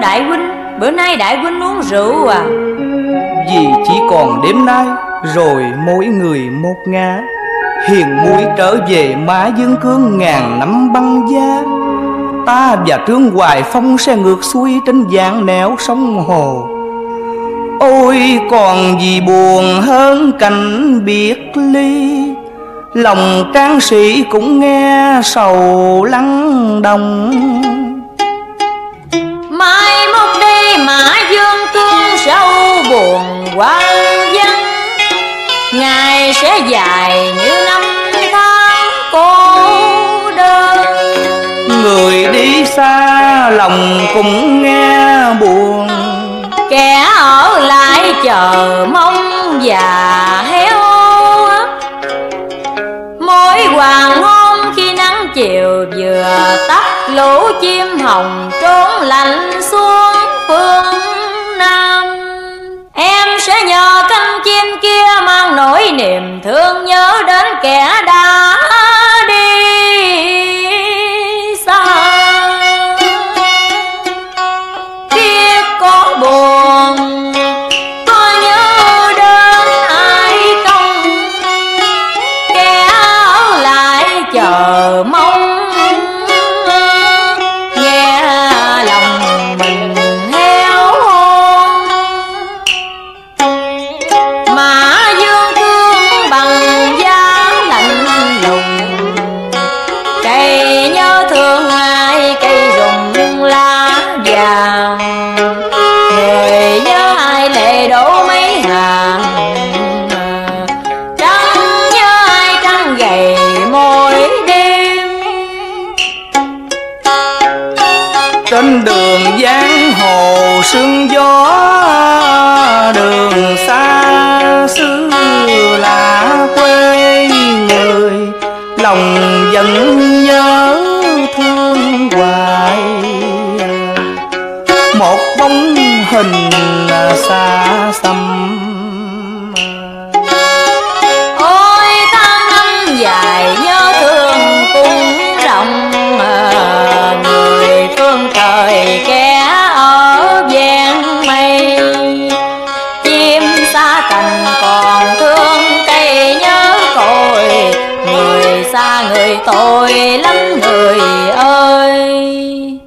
Đại Huynh, Bữa nay Đại Huynh uống rượu à? Vì chỉ còn đêm nay, Rồi mỗi người một ngã. Hiền mũi trở về má Dương Cương ngàn năm băng giá. Ta và Trương Hoài Phong sẽ ngược xuôi Trên dạng nẻo sông hồ. Ôi, còn gì buồn hơn cảnh biệt ly. Lòng tráng sĩ cũng nghe sầu lắng đồng quan dân Ngày sẽ dài như năm tháng cô đơn. Người đi xa lòng cũng nghe buồn. Kẻ ở lại chờ mong và héo Mỗi hoàng hôn khi nắng chiều vừa tắt Lũ chim hồng thương nhớ đến kẻ người tội lắm người ơi.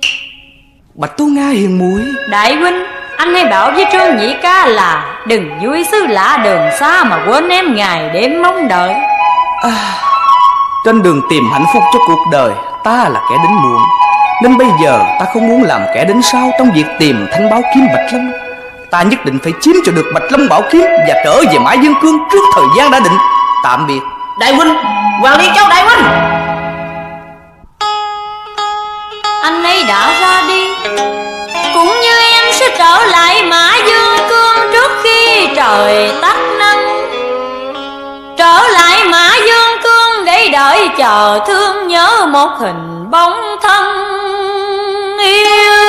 Bạch Tú Nga hiền muội. Đại huynh anh hãy bảo với Trương Nhĩ Ca là Đừng vui xứ lạ đường xa mà quên em ngày đêm mong đợi. Trên đường tìm hạnh phúc cho cuộc đời Ta là kẻ đến muộn. Nên bây giờ ta không muốn làm kẻ đến sau Trong việc tìm thanh báo kiếm Bạch Lâm. Ta nhất định phải chiếm cho được Bạch Lâm bảo kiếm Và trở về Mã Dương Cương trước thời gian đã định. Tạm biệt Đại huynh Hoàng Liên Châu Đại huynh Anh ấy đã ra đi, Cũng như em sẽ trở lại Mã Dương Cương trước khi trời tắt nắng. Trở lại Mã Dương Cương để đợi chờ thương nhớ một hình bóng thân yêu.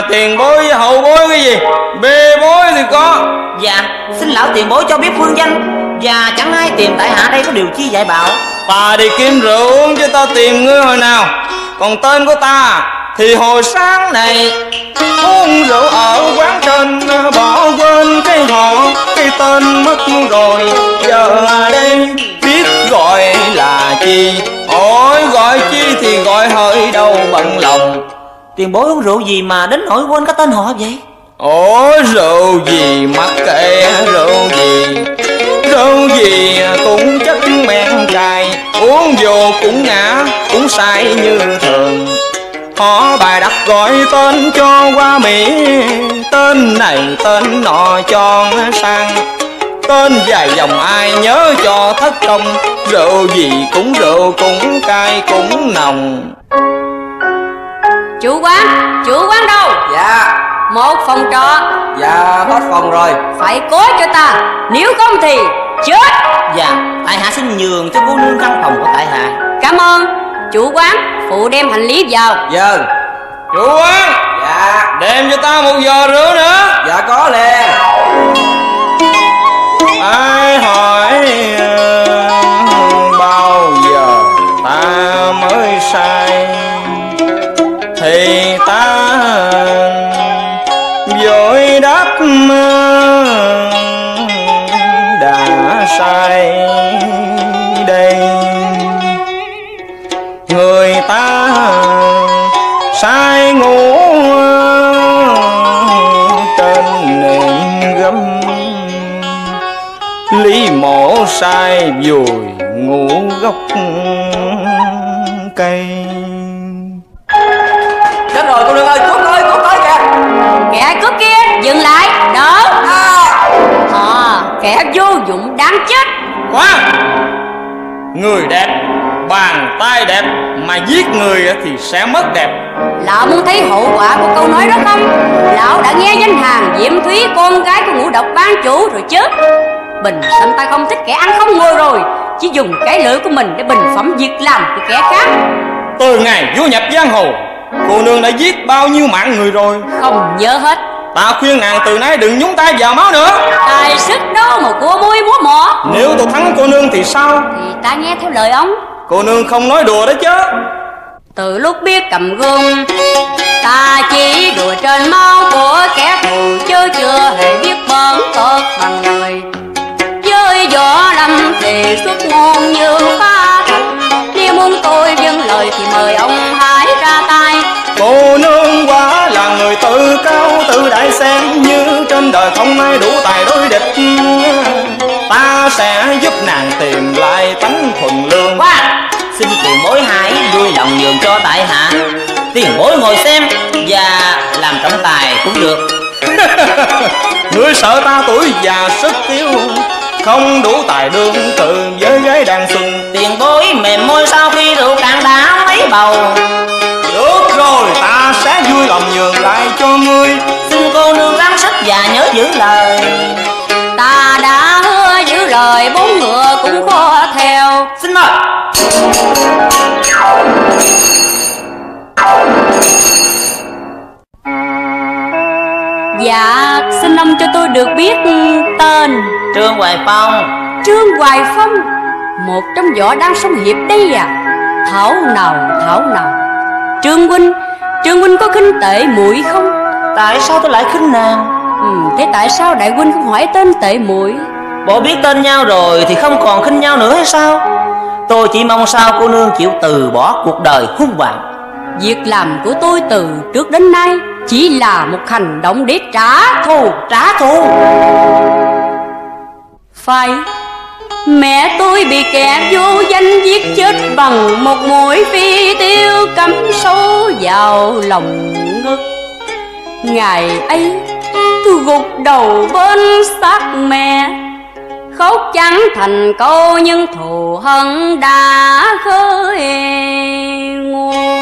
Mà tiền bối với hậu bối cái gì? Bê bối thì có. Dạ xin lão tiền bối cho biết phương danh. Và chẳng ai tìm tại hạ đây có điều chi dạy bảo. Ta đi kiếm rượu uống chứ ta tìm ngươi hồi nào. Còn tên của ta thì hồi sáng này uống rượu ở quán trên bỏ quên cái họ cái tên mất rồi. Giờ đây biết gọi là chi. Hỏi gọi chi thì gọi hơi đâu bận lòng tiền bối uống rượu gì mà đến nỗi quên cái tên họ vậy? Ôi rượu gì mắc kệ, rượu gì? Rượu gì cũng chất men cay, uống vô cũng ngã, cũng say như thường. Họ bài đặt gọi tên cho qua mỹ, tên này tên nọ cho sang. Tên dài dòng ai nhớ cho thất công rượu gì cũng rượu cũng cay cũng nồng. Chủ quán, chủ quán đâu? Dạ. Một phòng trọ. Dạ hết phòng rồi. Phải có cho ta. Nếu không thì chết. Dạ tại hạ xin nhường cho cô nương căn phòng của tại hạ. Cảm ơn. Chủ quán phụ đem hành lý vào. Vâng. Chủ quán. Dạ. Đem cho ta một giò rượu nữa. Dạ có liền ai hỏi ờ, bao giờ ta mới sai sai vùi ngủ gốc cây. Chết rồi cô nương ơi cút ơi cút tới kìa. Kẻ cướp kia? Dừng lại. Đỡ. À, Kẻ vô dụng đáng chết. Khoan người đẹp bàn tay đẹp mà giết người thì sẽ mất đẹp. Lão muốn thấy hậu quả của câu nói đó không? Lão đã nghe danh hàng Diễm Thúy Con gái của ngũ độc ban chủ rồi chứ Bình sanh ta không thích kẻ ăn không ngồi rồi Chỉ dùng cái lưỡi của mình để bình phẩm việc làm của kẻ khác. Từ ngày vô nhập giang hồ cô nương đã giết bao nhiêu mạng người rồi? Không nhớ hết. Ta khuyên nàng từ nay đừng nhúng tay vào máu nữa. Tài sức đâu mà cua môi múa mỏ. Nếu tôi thắng cô nương thì sao? Thì ta nghe theo lời ông. Cô nương không nói đùa đó chứ. Từ lúc biết cầm gươm Ta chỉ người tự cao tự đại xem như trên đời không ai đủ tài đối địch. Ta sẽ giúp nàng tìm lại tánh thuần lương. Khoan Xin tiền bối hãy vui lòng nhường cho tại hạ. Tiền bối ngồi xem Và làm trọng tài cũng được. Ngươi sợ ta tuổi già sức tiêu Không đủ tài đương từ với gái đàn xuân. Tiền bối mềm môi sau khi rượu cạn đã mấy bầu vui. Lòng nhường lại cho ngươi. Xin cô nương ráng sức và nhớ giữ lời. Ta đã hứa giữ lời bốn ngựa cũng khó theo. Xin mời. Dạ xin ông cho tôi được biết tên. Trương Hoài Phong. Trương Hoài Phong Một trong võ đang sống hiệp đây à. Thảo nào thảo nào. Trương Huynh Trương Huynh có khinh tệ muội không? Tại sao tôi lại khinh nàng? Ừ, Thế tại sao đại huynh không hỏi tên tệ muội? Bộ biết tên nhau rồi thì không còn khinh nhau nữa hay sao? Tôi chỉ mong sao cô nương chịu từ bỏ cuộc đời hung bạo. Việc làm của tôi từ trước đến nay Chỉ là một hành động để trả thù. Trả thù? Phải Mẹ tôi bị kẻ vô danh giết chết bằng một mũi phi tiêu cắm sâu vào lòng ngực. Ngày ấy, tôi gục đầu bên xác mẹ. Khóc trắng thành câu, nhưng thù hận đã khơi nguồn.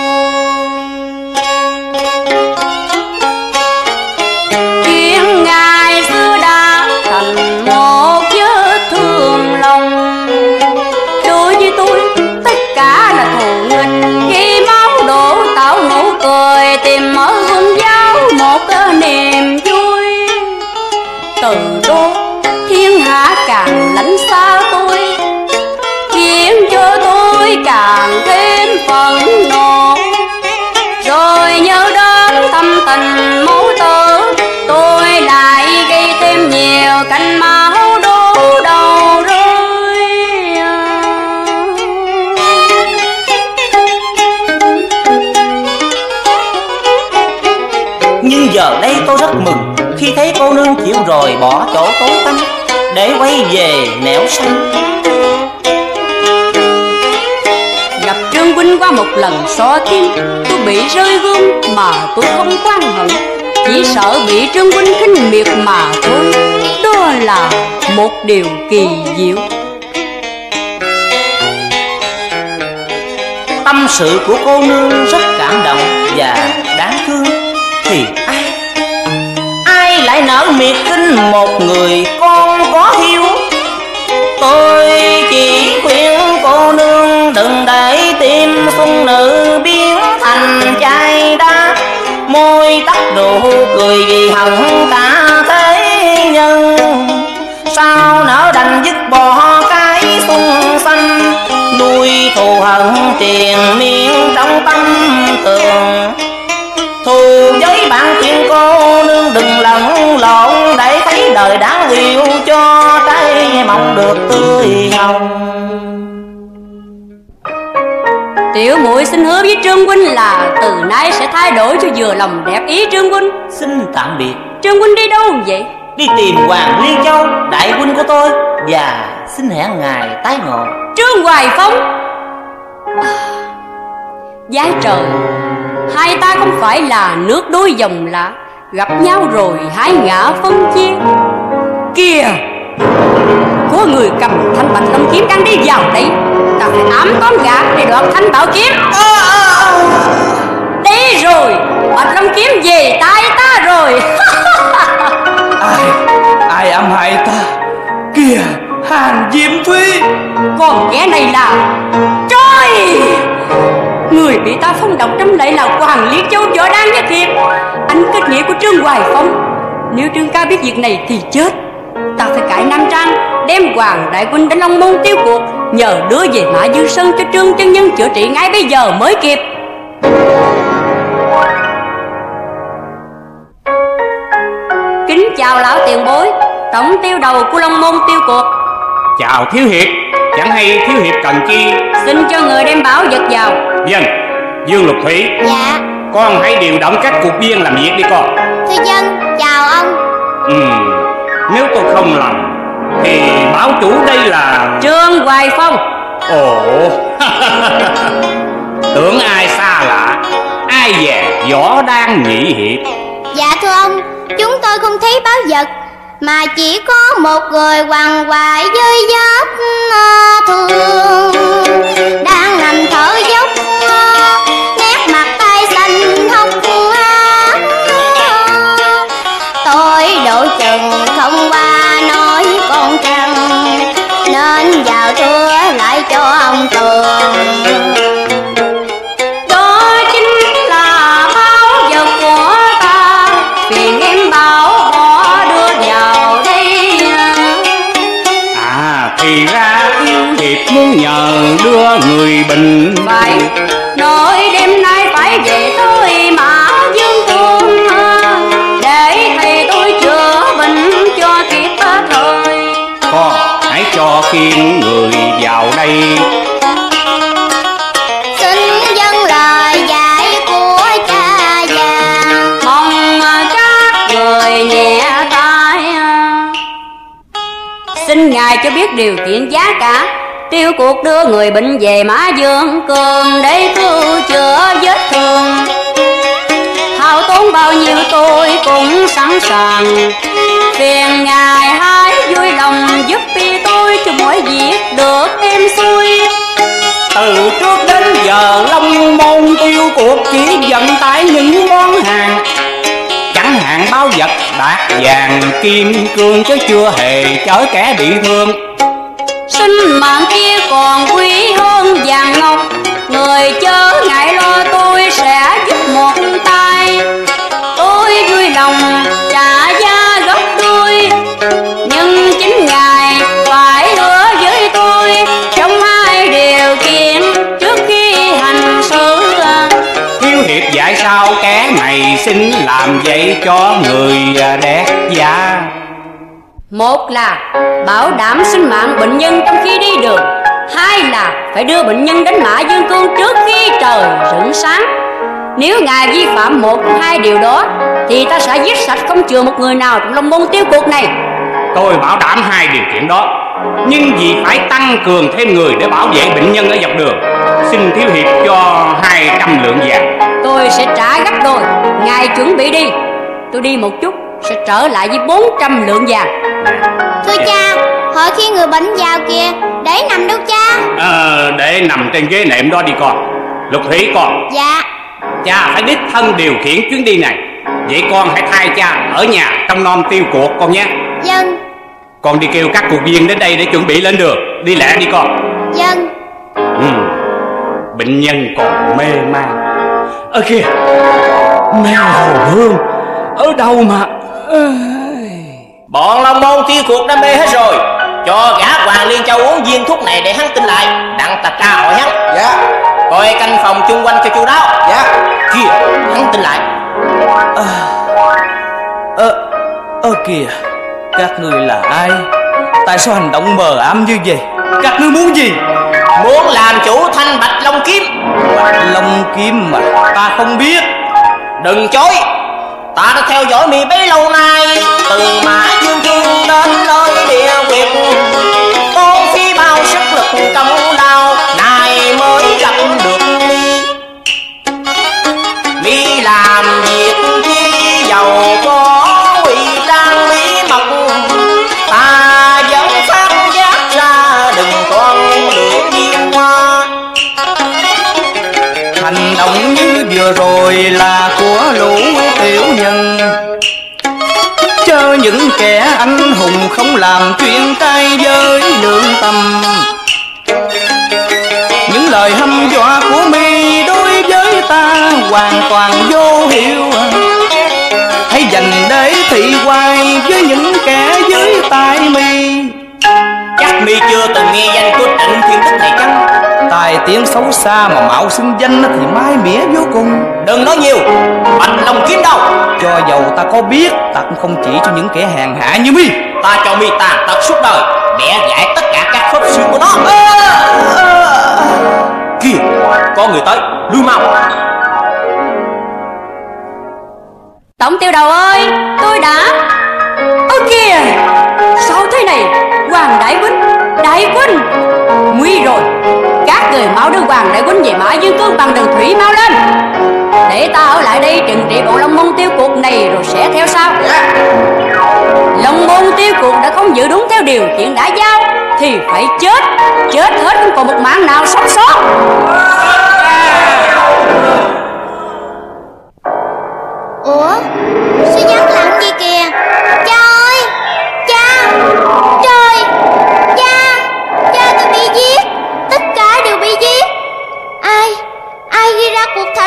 Chịu rồi bỏ chỗ tối tăm Để quay về nẻo xanh. Gặp trương huynh qua một lần so kim tôi bị rơi gươm mà tôi không quan hận. Chỉ sợ bị trương huynh khinh miệt mà thôi đó là một điều kỳ diệu. Tâm sự của cô nương rất cảm động và đáng thương Thì ai Ai lại nỡ miệt kinh một người con có hiếu. Tôi chỉ khuyên cô nương đừng để tim xuân nữ biến thành chai đá. Môi tắt nụ cười vì hận cả thế nhân. Sao nỡ đành dứt bỏ cái xuân xanh Nuôi thù hận triền miên trong tâm tường. Thù với đừng lẫn lộn Để thấy đời đáng yêu cho trái mong được tươi hồng tiểu muội xin hứa với trương huynh là từ nay sẽ thay đổi cho vừa lòng đẹp ý trương huynh. Xin tạm biệt. Trương huynh đi đâu vậy? Đi tìm Hoàng Liên Châu đại huynh của tôi Và xin hẹn ngài tái ngộ. Trương hoài phong. À, Giá trời Hai ta không phải là nước đôi dòng lạ Gặp nhau rồi hai ngã phân chia. Kìa! Có người cầm thanh bạch long kiếm đang đi vào đây Ta phải ám con gã để đoạt thanh bảo kiếm. Đi rồi! Bạch long kiếm về tay ta rồi. Ai Ai ám hại ta? Kìa Hàn Diệm Thúy! Còn kẻ này là Trời Người bị ta phong độc trong lại là Hoàng Liên Châu Võ Đan Nhất Hiệp Anh kết nghĩa của Trương Hoài Phong. Nếu Trương ca biết việc này thì chết. Ta phải cải Nam Trang Đem Hoàng Đại Quân đến Long Môn tiêu cuộc Nhờ đưa về Mã Dương Sơn cho Trương chân nhân chữa trị ngay bây giờ mới kịp. Kính chào lão tiền bối Tổng tiêu đầu của Long Môn tiêu cuộc. Chào Thiếu Hiệp Chẳng hay Thiếu Hiệp cần chi? Xin cho người đem bảo vật vào. Dân Dương Lục Thủy. Dạ Con hãy điều động các cuộc viên làm việc đi con. Thưa dân chào ông. Ừm Nếu tôi không lầm Thì báo chủ đây là Trương Hoài Phong. Ồ. Tưởng ai xa lạ Ai về võ đang nhị hiệp. Dạ thưa ông Chúng tôi không thấy báo vật Mà chỉ có một người hoàng hoại với giấc à, thương Đang nằm thở dốc em bảo họ đưa vào đây. À thì ra Thiếu Hiệp muốn nhờ đưa người bình. Phải khiên người vào đây. Xin dâng lời dạy của cha già. Mong các người nhẹ tay xin ngài cho biết điều kiện giá cả. Tiêu cuộc đưa người bệnh về mã dương cường để cứu chữa vết thương. Hao tốn bao nhiêu tôi cũng sẵn sàng phiền ngài hãy vui lòng giúp đi tôi cho mỗi việc được êm xuôi Từ trước đến giờ Long Môn tiêu cuộc chỉ vận tải những món hàng. Chẳng hạn báo vật bạc vàng kim cương chứ chưa hề chở kẻ bị thương. Sinh mạng kia còn quý hơn vàng ngọc người chớ ngại kẻ này xin làm vậy cho người đẹp già Một là bảo đảm sinh mạng bệnh nhân trong khi đi đường. Hai là phải đưa bệnh nhân đến Mã Dương Cương trước khi trời rạng sáng. Nếu ngài vi phạm một hai điều đó Thì ta sẽ giết sạch không chừa một người nào trong long môn tiêu cuộc này. Tôi bảo đảm hai điều kiện đó Nhưng vì phải tăng cường thêm người để bảo vệ bệnh nhân ở dọc đường. Xin thiếu hiệp cho 200 lượng vàng Tôi sẽ trả gấp đôi. Ngài chuẩn bị đi. Tôi đi một chút sẽ trở lại với 400 lượng vàng. Thưa cha Hỏi khi người bệnh vào kìa Để nằm đâu cha? Ờ, để nằm trên ghế nệm đó đi con. Lục Thủy con. Dạ. Cha phải đích thân điều khiển chuyến đi này. Vậy con hãy thay cha ở nhà trong nom tiêu cuộc con nhé. Dân. Con đi kêu các cuộc viên đến đây để chuẩn bị lên đường. Đi lẹ đi con. Dân. Ừ. Bệnh nhân còn mê man Ơ kìa. Mê hồ hương. Ở đâu mà? Bọn Long Môn tiêu cuộc đã mê hết rồi. Cho gã Hoàng Liên Châu uống viên thuốc này để hắn tin lại. Đặng ta tra hỏi hắn. Dạ. Coi canh phòng chung quanh cho chu đáo Dạ. Kìa hắn tin lại. Ơ Ơ kìa. Các người là ai? Tại sao hành động mờ ám như vậy Các ngươi muốn gì? Muốn làm chủ thanh bạch long kiếm. Long kiếm mà Ta không biết. Đừng chối. Ta đã theo dõi mi bấy lâu nay. Từ mã dương kiên đến nơi địa quyệt Tốn phí bao sức lực công người là của lũ tiểu nhân. Chớ những kẻ anh hùng không làm chuyện tay với lương tâm. Những lời hâm dọa của mi đối với ta hoàn toàn vô hiệu. Hãy dành để thị hoài với những kẻ dưới tay mi. Chắc mi chưa từng nghe danh của trịnh thiên đức này chăng? Tài tiếng xấu xa mà mạo xưng danh thì mai mỉa vô cùng. Đừng nói nhiều, Bạch lòng kiếm đâu Cho dầu ta có biết, Ta cũng không chỉ cho những kẻ hàng hạ như mi. Ta cho mi tàn tật suốt đời, Bẻ giải tất cả các khớp xương của nó. Kìa, Có người tới, Lui mau. Tổng tiêu đầu ơi, Tôi đã Ơ kìa, Sao thế này? Hoàng Đại Huynh Đại Huynh Nguy rồi. Các người mau đưa Hoàng Đại Huynh về Mã Dương Cương bằng đường thủy mau lên. Để ta ở lại đây trừng trị bộ Long Môn tiêu cuộc này rồi sẽ theo sau. Long Môn tiêu cuộc đã không giữ đúng theo điều kiện đã giao, Thì phải chết. Chết hết không còn một mạng nào sống sót. Ủa, sư nhắc làm gì kìa? Cha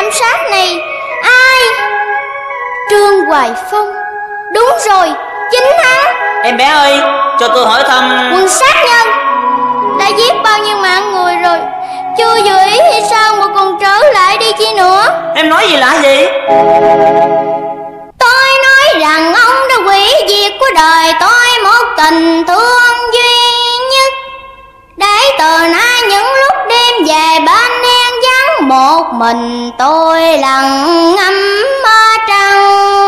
thảm sát này. Ai? Trương Hoài Phong. Đúng rồi Chính hắn. Em bé ơi Cho tôi hỏi thăm. Quân sát nhân. Đã giết bao nhiêu mạng người rồi? Chưa dự ý hay sao mà còn trở lại đi chi nữa? Em nói gì lạ gì Tôi nói rằng ông đã hủy diệt của đời tôi một tình thương duy nhất. Để từ nay những lúc đêm về bên vắng một mình tôi lặng ngắm trăng.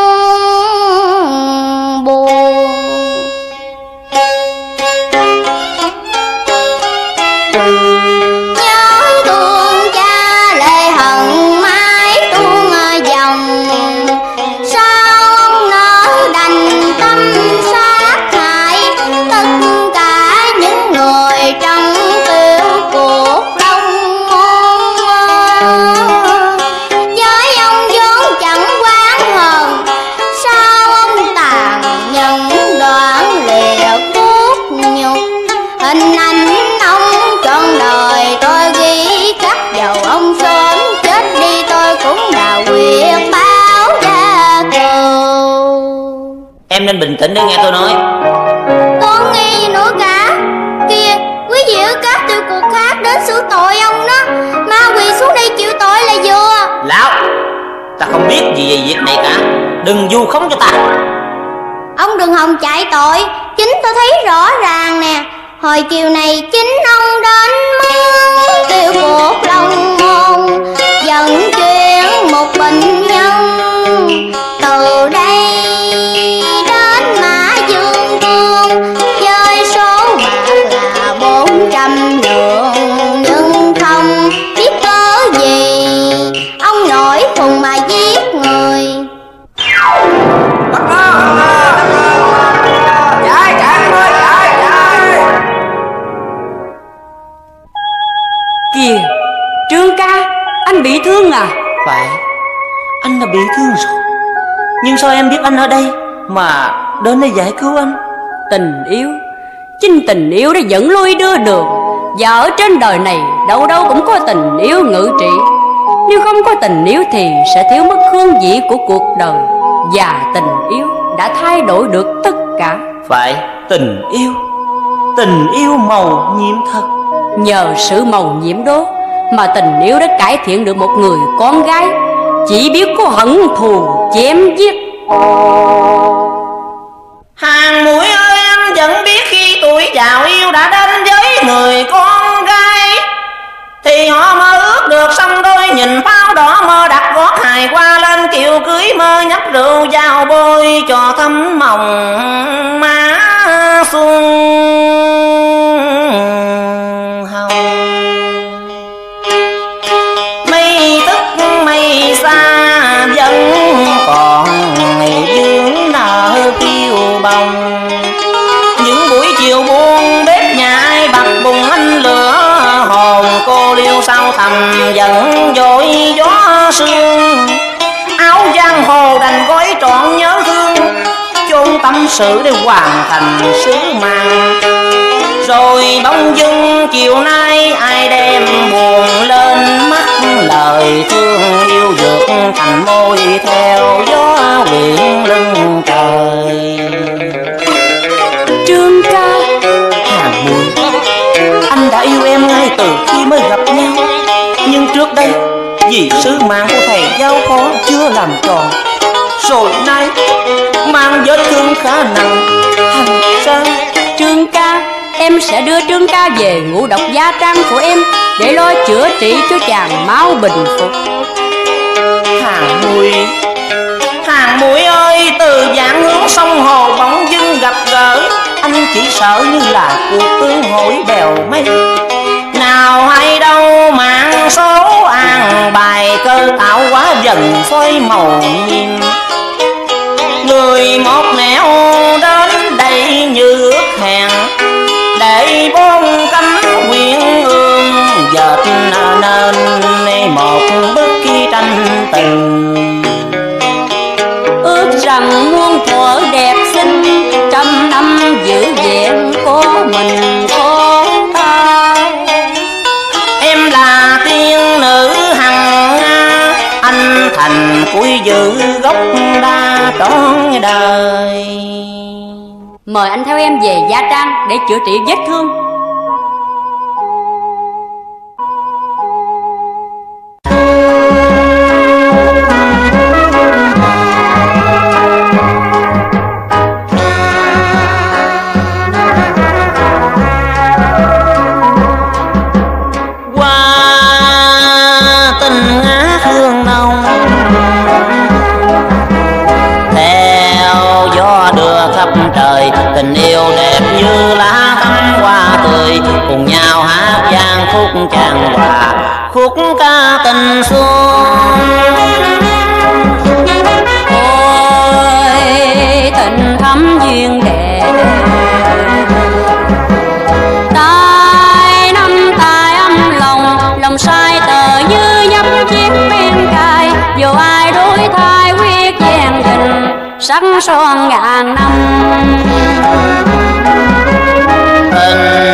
Tĩnh để nghe tôi nói. Tôi không nghe gì nữa cả? Kìa, quý vị ở các tiêu cuộc khác đến xử tội ông đó. Ma quỳ xuống đây chịu tội là vừa. Lão Ta không biết gì về việc này cả. Đừng du khống cho ta. Ông đừng hòng chạy tội. Chính tôi thấy rõ ràng nè. Hồi chiều này chính ông đến mướn Tiêu cuộc lòng môn Dẫn chuyện một bệnh Kìa Trương ca Anh bị thương à? Phải Anh đã bị thương rồi. Nhưng sao em biết anh ở đây Mà đến đây giải cứu anh? Tình yêu Chính tình yêu đã dẫn lối đưa đường. Và ở trên đời này Đâu đâu cũng có tình yêu ngự trị. Nếu không có tình yêu thì Sẽ thiếu mất hương vị của cuộc đời. Và tình yêu đã thay đổi được tất cả. Phải tình yêu. Tình yêu màu nhiệm thật Nhờ sự màu nhiệm đó Mà tình yêu đã cải thiện được một người con gái. Chỉ biết có hận thù chém giết. Hàng mũi ơi anh vẫn biết khi tuổi giàu yêu đã đến với người con gái. Thì họ mơ ước được xong đôi nhìn pháo đỏ mơ đặt gót hài qua lên kiều cưới mơ nhấp rượu giao bôi cho thấm mộng má xuân. Thầm dần dội gió sương. Áo giang hồ đành gói trọn nhớ thương, chôn tâm sự để hoàn thành sứ mạng. Rồi bóng dưng chiều nay ai đem buồn lên mắt, lời thương yêu dược thành môi theo gió quyện lưng trời. Trương ca hàng mùi anh đã yêu em ngay từ khi mới gặp trước đây, vì sứ mạng của thầy giáo phó chưa làm tròn. Rồi nay, mang vết thương khá nặng. Thành ra Trương ca, Em sẽ đưa Trương ca về ngũ độc gia trang của em, Để lo chữa trị cho chàng máu bình phục. Hàng mùi, hàng mũi ơi, từ dạng hướng sông hồ bỗng dưng gặp gỡ. Anh chỉ sợ như là cuộc tương hội bèo mây. Nào hay đâu mạng số an bài cơ tạo quá dần xoay màu nhìn. Người một nẻo đến đây như ước hẹn, để bốn cánh quyện ương dệt nên một bức tranh tình. Làm cuối giữ gốc đa trọn đời. Mời anh theo em về gia trang để chữa trị vết thương. Cùng nhau hát vang khúc chàng hòa, khúc ca tình xuân. Ôi, tình thắm duyên đẹp. Tay năm tay âm lòng Lòng sai tờ như nhấp chiếc bên cài Dù ai đối thai quyết gian tình, Sắc son ngàn năm. Tình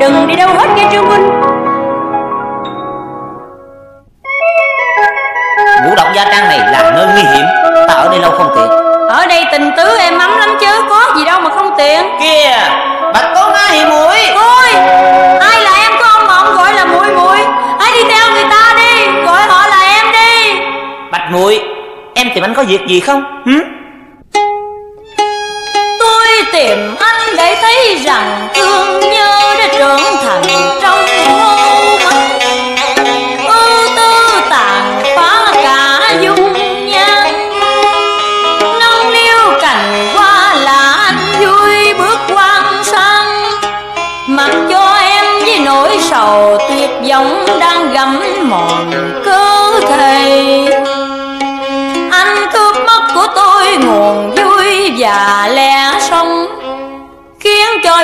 đừng đi đâu hết nghe Trương Huynh. Vũ độc gia trang này là nơi nguy hiểm. Ta ở đây lâu không tiện. Ở đây tình tứ em ấm lắm chứ Có gì đâu mà không tiện. Kìa Bạch có ma hiểm mũi Ôi Ai là em của ông mà ông gọi là mũi mũi Hãy đi theo người ta đi Gọi họ là em đi. Bạch mũi Em tìm anh có việc gì không? Hử? Tôi tìm anh để thấy rằng thương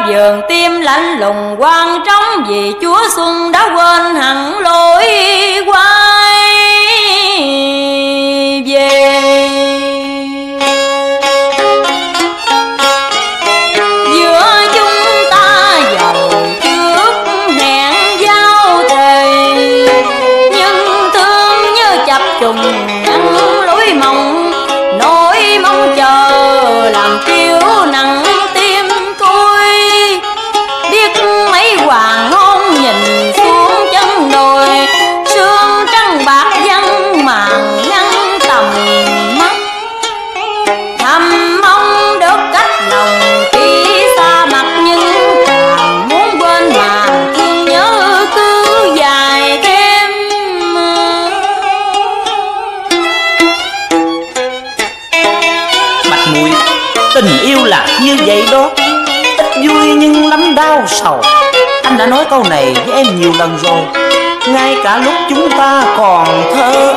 giường tim lạnh lùng quan trống vì chúa xuân đã quên hẳn lối quan nói câu này với em nhiều lần rồi. Ngay cả lúc chúng ta còn thơ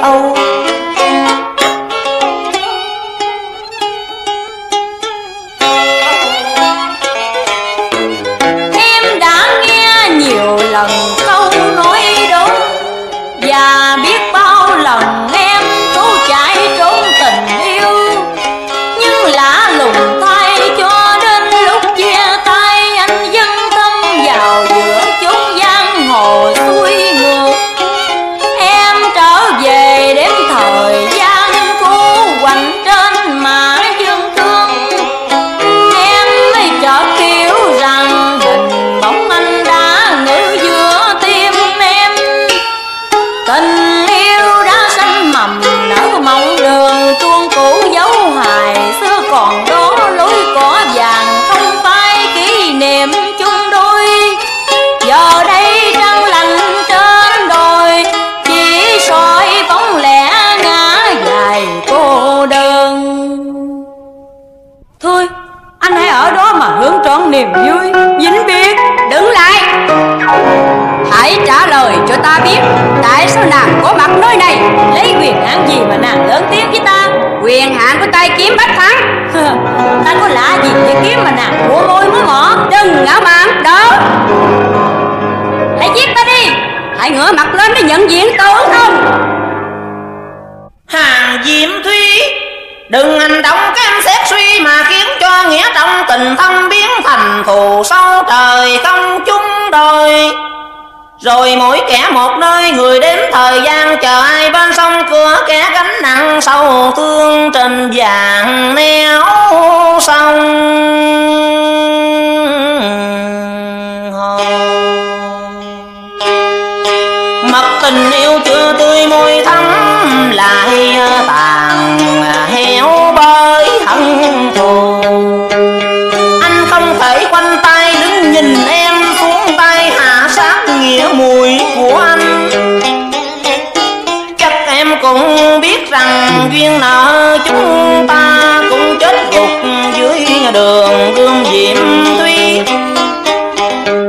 rằng duyên nợ chúng ta cũng chết gục dưới đường gương diệm tuy.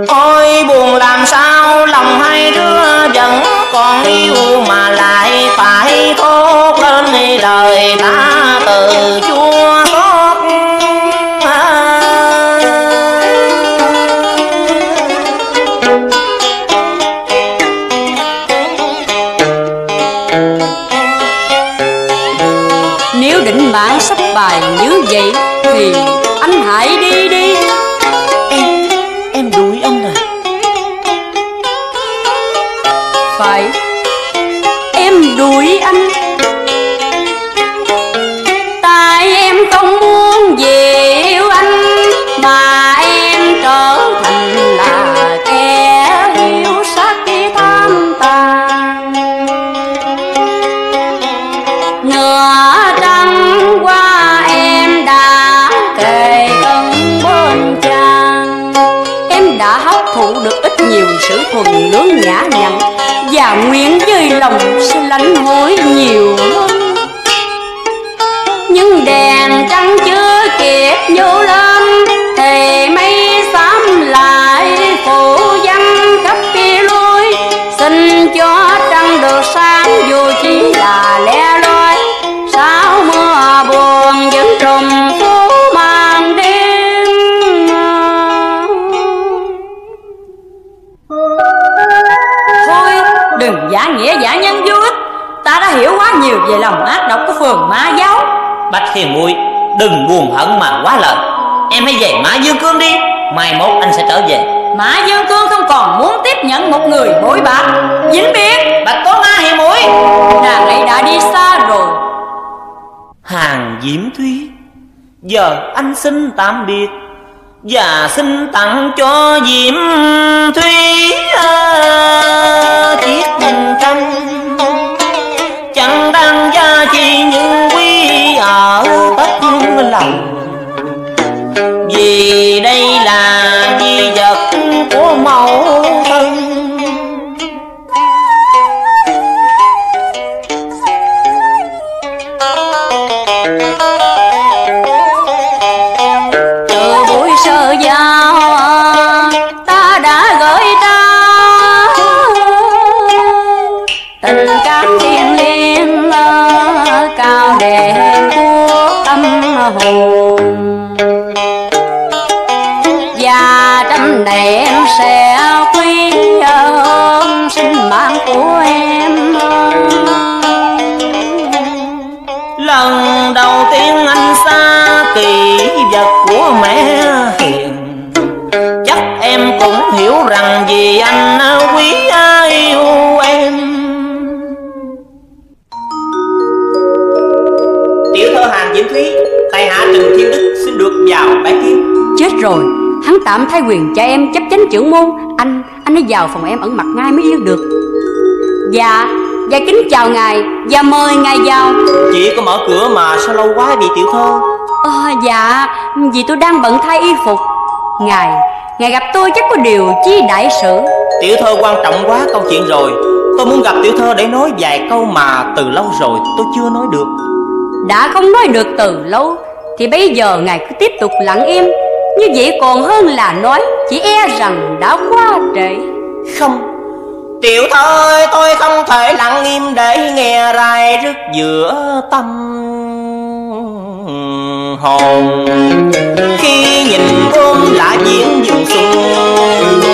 Ôi, buồn làm sao lòng hai đứa vẫn còn yêu mà lại phải thốt lên lời ta từ chúa. Mạng như vậy Thì nguyện với lòng sẽ lánh hối nhiều. Bạch Hiền muội đừng buồn hận mà quá lời. Em hãy về Mã Dương Cương đi Mai mốt anh sẽ trở về. Mã Dương Cương không còn muốn tiếp nhận một người bội bạc. Vĩnh biệt Bạch Tố Nga Hiền muội. Nàng ấy đã đi xa rồi. Hàng Diễm Thúy Giờ anh xin tạm biệt. Và xin tặng cho Diễm Thúy à, Chiếc tranh Chẳng đáng giá trị nhưng quý ở tất lòng Vì đây là di vật của mẫu thân. Hồn. Và trăm này em sẽ quý ơn sinh mạng của em. Lần đầu tiên anh xa kỳ vật của mẹ hiền. Chắc em cũng hiểu rằng vì anh vào bái kiến Chết rồi. Hắn tạm thay quyền cho em chấp chánh trưởng môn. Anh, anh hãy vào phòng em ẩn mặt ngay mới yên được. Dạ, dạ kính chào ngài. Và mời ngài vào. Chị có mở cửa mà sao lâu quá vì tiểu thơ Ờ, Dạ, vì tôi đang bận thay y phục. Ngài, ngài gặp tôi chắc có điều chi đại sự. Tiểu thơ quan trọng quá câu chuyện rồi. Tôi muốn gặp tiểu thơ để nói vài câu mà từ lâu rồi tôi chưa nói được. Đã không nói được từ lâu thì bây giờ ngài cứ tiếp tục lặng im. Như vậy còn hơn là nói Chỉ e rằng đã quá trễ Không. Tiểu thơ ơi tôi không thể lặng im để nghe rai rứt giữa tâm hồn. Khi nhìn ôm lại diễn dừng xuống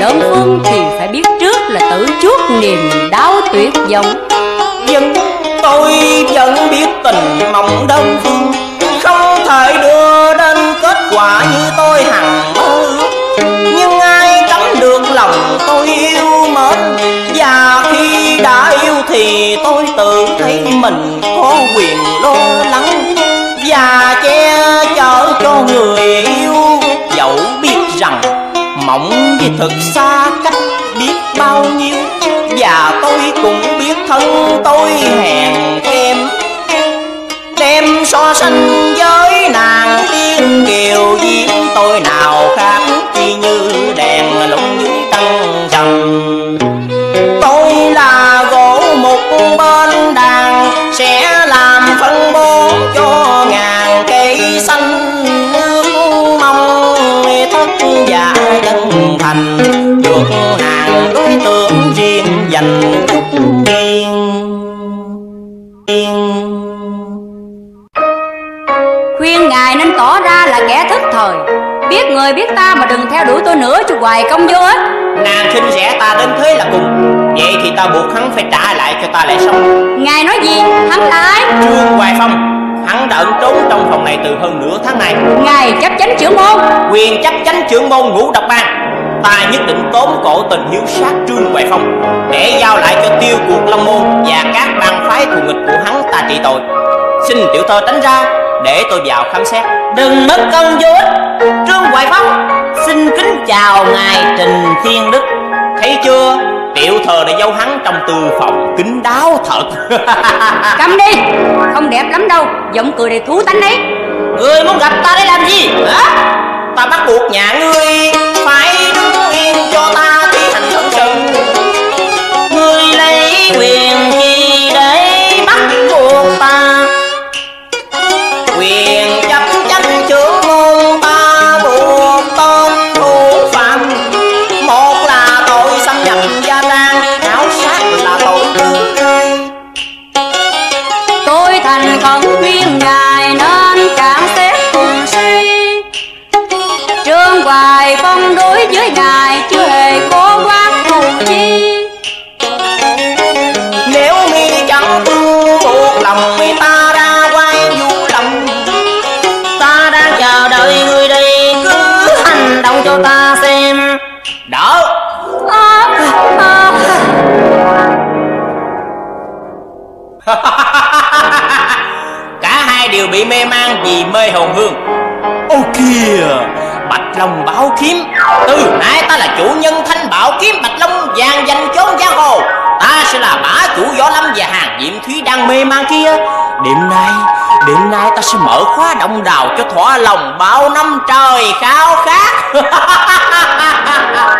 đơn phương Thì phải biết trước là tự chuốc niềm đau tuyệt vọng nhưng tôi vẫn biết tình mộng đơn phương, không thể đưa đến kết quả như tôi hằng mơ ước. nhưng ai tránh được lòng tôi yêu mến, và khi đã yêu thì tôi tự thấy mình có quyền lo lắng và che chở cho người yêu thật thực xa cách biết bao nhiêu, và tôi cũng biết thân tôi hèn kém. Đem so sánh với nàng tiên kiều diễm, tôi nào khác chi như đèn lung dưới trăng trầm thành được nàng đối tượng riêng dành chút kiên Khuyên Ngài nên tỏ ra là kẻ thức thời. Biết người biết ta mà đừng theo đuổi tôi nữa cho hoài công vô ích. Nàng khinh rẻ ta đến thế là cùng. Vậy thì ta buộc hắn phải trả lại cho ta lại sống. Ngài nói gì? Hắn là ai? trương hoài phong. Hắn đã ẩn trốn trong phòng này từ hơn nửa tháng nay. Ngài chấp chánh trưởng môn. Quyền chắc chắn trưởng môn ngũ độc ban ta nhất định tóm cổ tình hiếu sát trương hoài phong để giao lại cho tiêu cuộc long môn và các bang phái thù nghịch của hắn ta trị tội. Xin tiểu thơ tránh ra để tôi vào khám xét. Đừng mất công vô ích trương hoài phong. Xin kính chào ngài trình thiên đức. Thấy chưa? Tiểu thơ đã giấu hắn trong tư phòng kín đáo thật. Cầm đi Không đẹp lắm đâu Giọng cười đầy thú tánh đấy Ngươi muốn gặp ta để làm gì? Hả? Ta bắt buộc nhà ngươi Phải cho ta thi hành thân sự. Ngươi lấy quyền gì để bắt buộc ta? Quyền chấp chánh trưởng môn ta buộc tôn thủ phạm. Một là tội xâm nhập gia trang Khảo sát là tội thứ hai Tôi thành khẩn khuyên Ngài Hoài Phong đối với Ngài chưa hề có quán thù chi. Nếu mi chẳng thương buộc lòng người ta ra quay du lòng Ta đang chờ đợi người đây cứ hành động cho ta xem. Đỡ. À, à, Cả hai đều bị mê man vì mê hồn hương. Ô kìa Long Bảo Kiếm. Từ nay ta là chủ nhân thanh bảo kiếm Bạch Long vàng danh chốn giang hồ. Ta sẽ là bá chủ võ lâm và hàng diệm thúy đang mê man kia. Đêm nay Đêm nay ta sẽ mở khóa động đào cho thỏa lòng bao năm trời khao khát.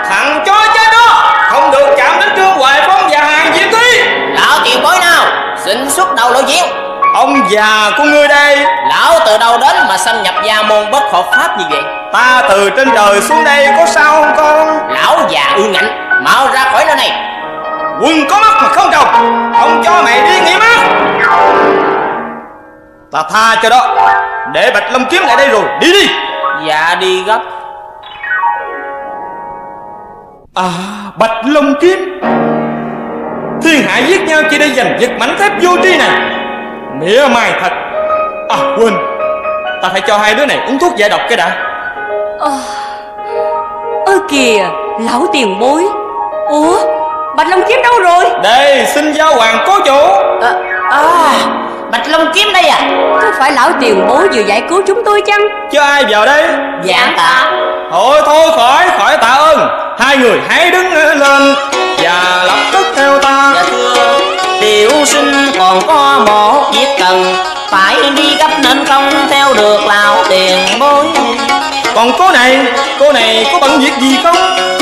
Thằng chó chết đó Không được chạm đến Trương Hoài Phong và hàng Diệp Thúy. Lão tiền bối nào Xin xuất đầu lộ diện Ông già của ngươi đây. Lão từ đâu đến mà xâm nhập gia môn bất hợp pháp như vậy? Ta từ trên trời xuống đây có sao không con? Lão già ương ngạnh Mau ra khỏi nơi này. Quân có mắt mà không trồng Không cho mày đi nghỉ mát. Ta tha cho đó Để Bạch Long kiếm lại đây rồi Đi đi. Dạ đi gấp. À Bạch Long kiếm. Thiên hạ giết nhau chỉ để giành giật mảnh thép vô tri này Mỉa mai thật. À quên. Ta phải cho hai đứa này uống thuốc giải độc cái đã. Ơ kìa Lão tiền bối. Ủa Bạch Long Kiếm đâu rồi? Đây xin giao hoàng cố chủ. À, à, Bạch Long kiếm đây à? Có phải lão tiền bối vừa giải cứu chúng tôi chăng? Cho ai vào đây. Dạ tạ. Thôi thôi khỏi khỏi tạ ơn. Hai người hãy đứng lên Và lập tức theo ta. Dạ thưa. Tiểu sinh còn có một việc cần Phải đi gấp nên không theo được lão tiền bối. Còn cô này Cô này có bận việc gì không?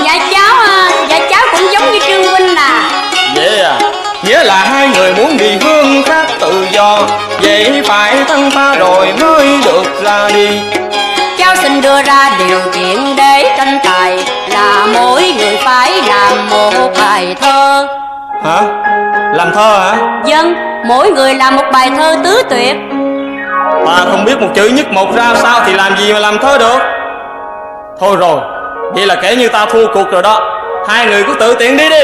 Dạ cháu à, dạ cháu cũng giống như Trương Huynh à. Vậy à Nghĩa là hai người muốn đi hương khác tự do Vậy phải thân ta rồi mới được ra đi. Cháu xin đưa ra điều kiện để tranh tài Là mỗi người phải làm một bài thơ Hả? Làm thơ hả? Dân, mỗi người làm một bài thơ tứ tuyệt. Ta không biết một chữ nhất một ra sao Thì làm gì mà làm thơ được. Thôi rồi Vậy là kể như ta thua cuộc rồi đó. Hai người cứ tự tiện đi đi.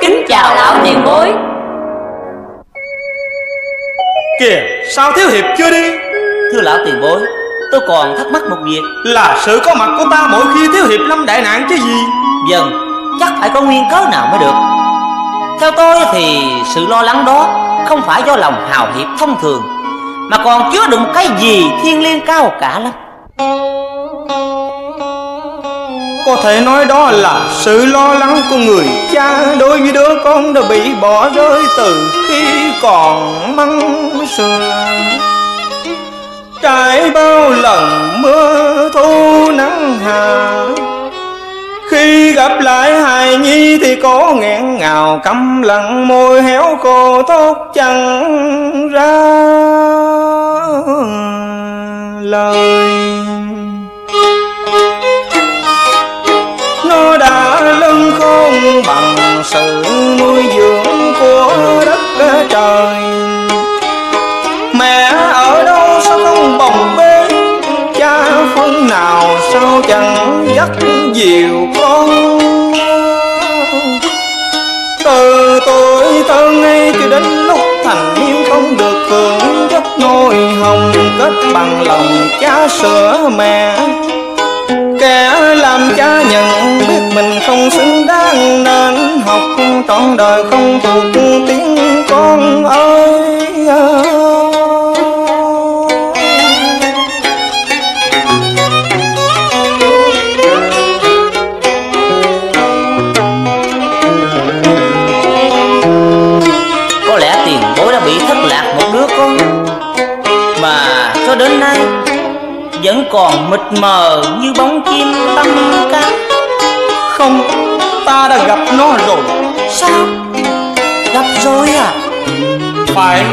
Kính chào lão tiền bối. Kìa sao thiếu hiệp chưa đi? Thưa lão tiền bối Tôi còn thắc mắc một việc. Là sự có mặt của ta mỗi khi thiếu hiệp lâm đại nạn chứ gì? Vâng Chắc phải có nguyên cớ nào mới được theo tôi thì sự lo lắng đó Không phải do lòng hào hiệp thông thường, Mà còn chứa đựng cái gì thiên liêng cao cả lắm. Có thể nói đó là sự lo lắng của người cha Đối với đứa con đã bị bỏ rơi từ khi còn măng sườn. Trải bao lần mưa thu nắng hạ khi gặp lại hài nhi thì có nghẹn ngào căm lặng môi héo khô thốt chẳng ra lời. Nó đã lưng không bằng sự nuôi dưỡng của đất trời. Mẹ ở đâu sao không bồng nào sao chẳng dắt dìu con? Từ tuổi thơ ngay cho đến lúc thành niên không được hưởng giấc nôi hồng kết bằng lòng cha sữa mẹ. Kẻ làm cha nhận biết mình không xứng đáng nên học trọn đời không thuộc tiếng con ơi. Còn mịt mờ như bóng chim tâm cá không ta đã gặp nó rồi Sao? Gặp rồi à? phải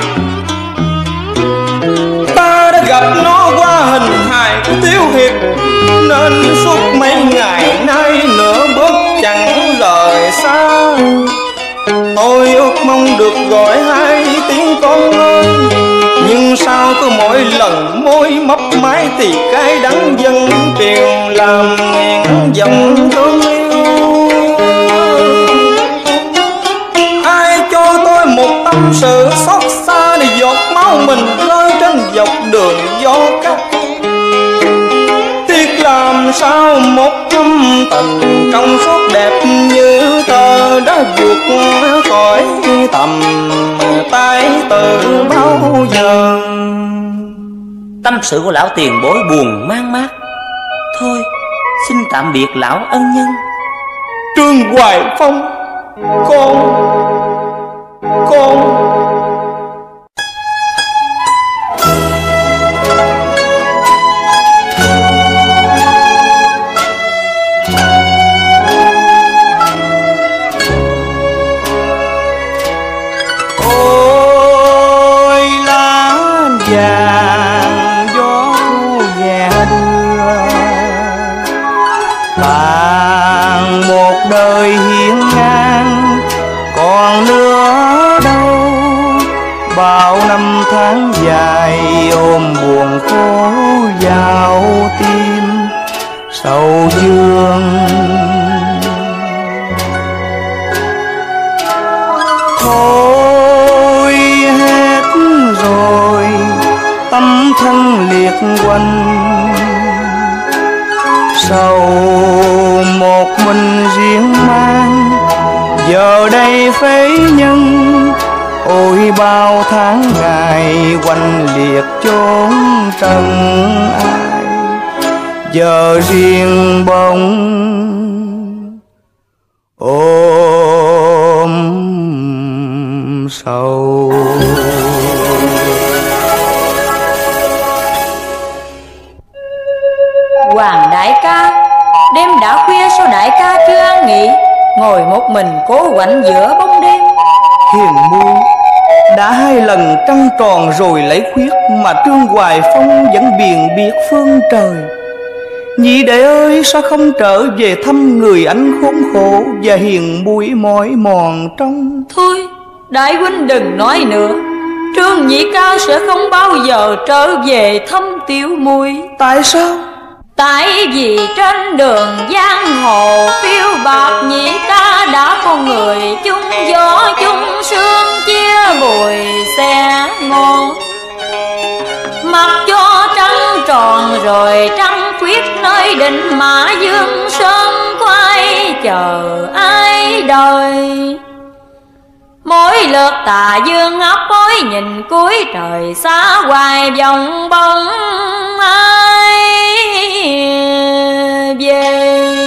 ta đã gặp nó qua hình hài của thiếu hiệp nên suốt mấy ngày nay nửa tôi ước mong được gọi hai tiếng con ơi. Nhưng sao cứ mỗi lần môi mấp máy thì cái đắng dân tiền làm nghẹn dòng thương yêu. Ai cho tôi một tâm sự xót xa để giọt máu mình rơi trên dọc đường gió cắt tiếc làm sao một tâm tình trong suốt đẹp như thơ đã vượt khỏi tầm tay từ bao giờ. Tâm sự của lão tiền bối buồn mang mát. Thôi xin tạm biệt lão ân nhân. Trương hoài phong con con ai ôm buồn khổ vào tim sầu dương. Thôi hết rồi, tâm thân liệt quanh sầu một mình riêng mang, giờ đây phế nhân, ôi bao tháng ngày này quanh liệt chốn trần ai. Giờ riêng bóng ôm sầu. Hoàng đại ca Đêm đã khuya sao đại ca chưa ăn nghỉ? Ngồi một mình cố quạnh giữa bóng đêm. Hiền muôn đã hai lần trăng tròn rồi lấy khuyết mà trương hoài phong vẫn biển biệt phương trời. Nhị đệ ơi sao không trở về thăm người anh khốn khổ và hiền bụi mỏi mòn trong? Thôi đại huynh đừng nói nữa. Trương nhị ca sẽ không bao giờ trở về thăm tiểu muội. Tại sao? Tại vì trên đường giang hồ phiêu bạc nhị ta đã con người chung gió chung sương chia bụi xe ngon Mặc cho trắng tròn rồi trắng khuyết nơi định mã dương sơn quay chờ ai đời? Mỗi lượt tà dương ấp bối nhìn cuối trời, xa hoài vòng bóng ai? về.